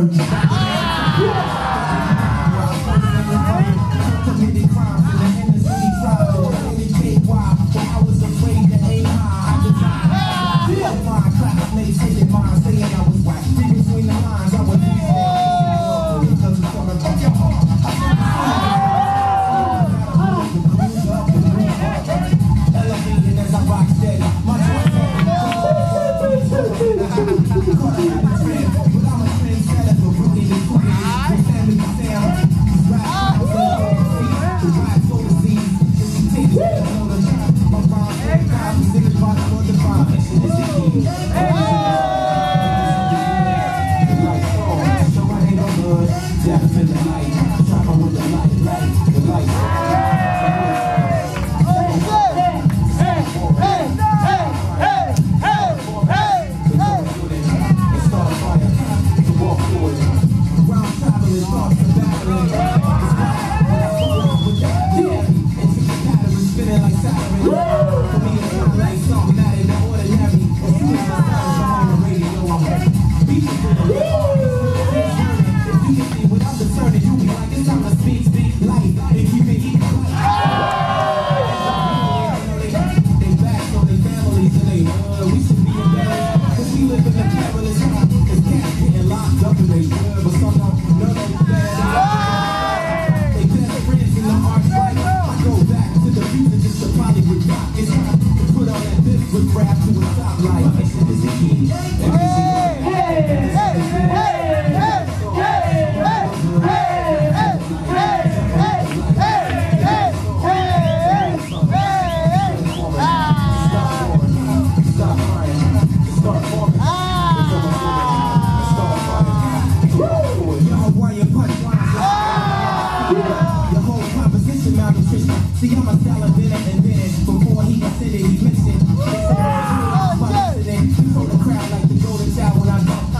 words. Concerned. See,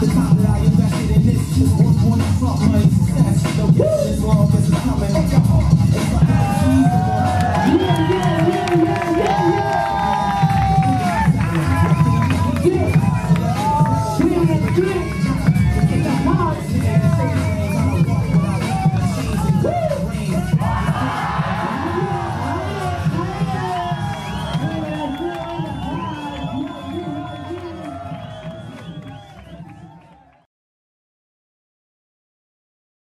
my God.